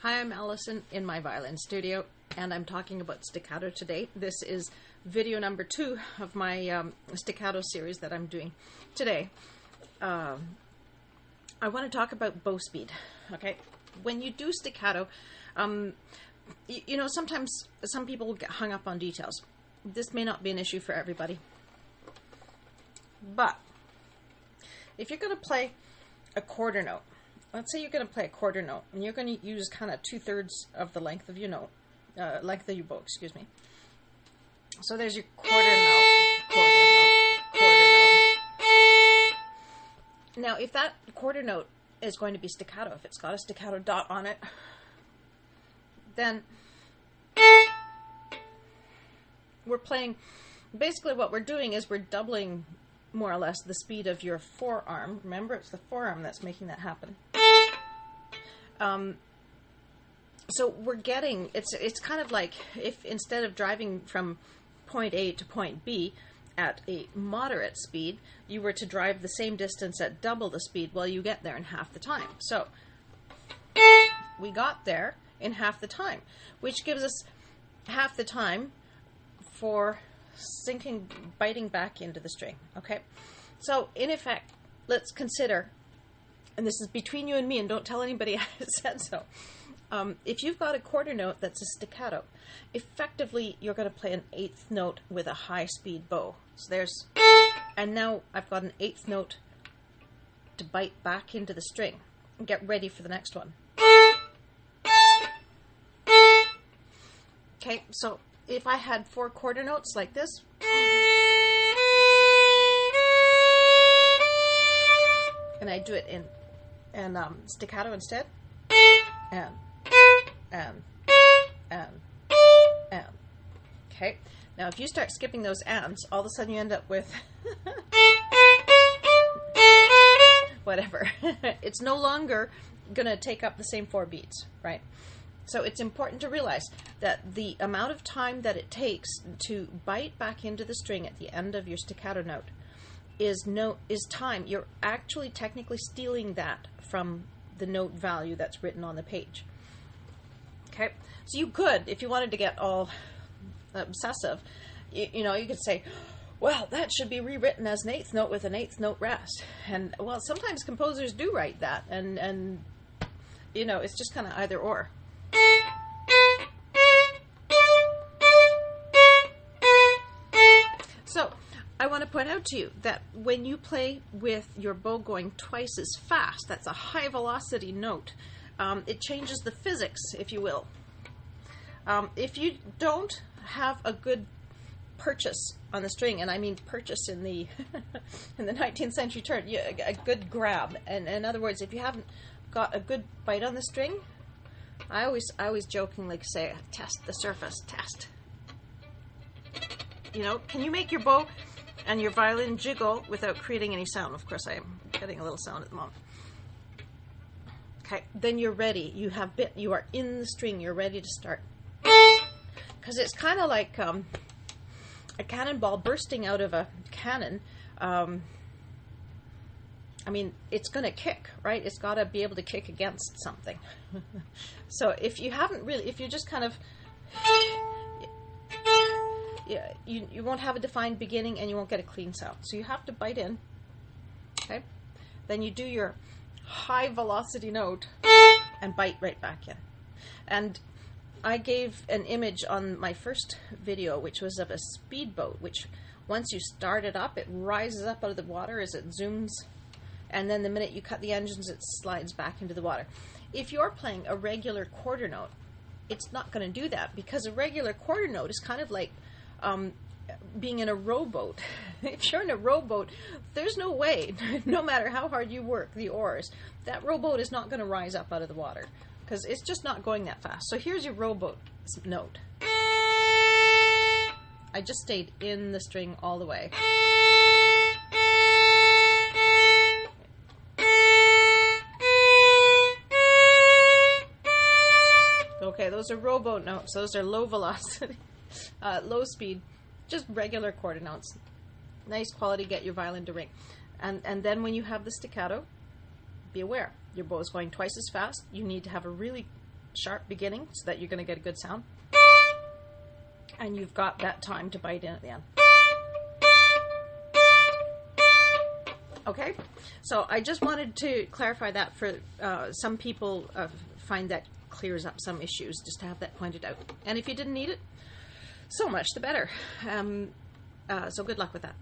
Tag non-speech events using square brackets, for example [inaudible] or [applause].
Hi, I'm Allyson in my violin studio, and I'm talking about staccato today. This is video number two of my um, staccato series that I'm doing today. Um, I want to talk about bow speed. Okay, when you do staccato, um, y- you know sometimes some people get hung up on details. This may not be an issue for everybody, but if you're going to play a quarter note, let's say you're going to play a quarter note and you're going to use kind of two thirds of the length of your note, uh, length of your bow, excuse me. So there's your quarter note, quarter note, quarter note. Now, if that quarter note is going to be staccato, if it's got a staccato dot on it, then we're playing. Basically, what we're doing is we're doubling more or less the speed of your forearm. Remember, it's the forearm that's making that happen. Um, so we're getting it's it's kind of like if instead of driving from point A to point B at a moderate speed, you were to drive the same distance at double the speed. Well, you get there in half the time. So we got there in half the time, which gives us half the time for sinking, biting back into the string. Okay, so in effect, let's consider, and this is between you and me, and don't tell anybody [laughs] I said so. Um, if you've got a quarter note that's a staccato, effectively you're going to play an eighth note with a high speed bow. So there's, and now I've got an eighth note to bite back into the string and get ready for the next one. Okay, so if I had four quarter notes like this, and I do it in and um, staccato instead, and and and and. Okay, now if you start skipping those ands, all of a sudden you end up with [laughs] whatever. [laughs] it's no longer going to take up the same four beats, right? So it's important to realize that the amount of time that it takes to bite back into the string at the end of your staccato note is no is time. You're actually technically stealing that from the note value that's written on the page. Okay, so you could, if you wanted to get all obsessive, you, you know, you could say, well, that should be rewritten as an eighth note with an eighth note rest. And well, sometimes composers do write that, and and you know, it's just kind of either or. So, I want to point out to you that when you play with your bow going twice as fast, that's a high velocity note. Um, it changes the physics, if you will. Um, if you don't have a good purchase on the string, and I mean purchase in the [laughs] in the 19th century term, a good grab. And in other words, if you haven't got a good bite on the string, I always I always jokingly say, test the surface, test. You know, can you make your bow and your violin jiggle without creating any sound? Of course, I am getting a little sound at the moment. Okay, then you're ready. You have bit. You are in the string. You're ready to start. Because it's kind of like um, a cannonball bursting out of a cannon. Um, I mean, it's going to kick, right? It's got to be able to kick against something. [laughs] so if you haven't really, if you just kind of, you, you won't have a defined beginning and you won't get a clean sound. So you have to bite in, okay? Then you do your high velocity note and bite right back in. And I gave an image on my first video, which was of a speedboat, which once you start it up, it rises up out of the water as it zooms and then the minute you cut the engines, it slides back into the water. If you're playing a regular quarter note, it's not going to do that because a regular quarter note is kind of like um, being in a rowboat. [laughs] if you're in a rowboat, there's no way, [laughs] no matter how hard you work the oars, that rowboat is not going to rise up out of the water because it's just not going that fast. So here's your rowboat note. I just stayed in the string all the way. Okay, those are rowboat notes. Those are low velocity, [laughs] uh, low speed, just regular quarter notes. Nice quality, get your violin to ring. And, and then when you have the staccato, be aware your bow is going twice as fast. You need to have a really sharp beginning so that you're going to get a good sound. And you've got that time to bite in at the end. Okay, so I just wanted to clarify that for uh, some people uh, find that clears up some issues just to have that pointed out. And if you didn't need it, so much the better. Um, uh, so good luck with that.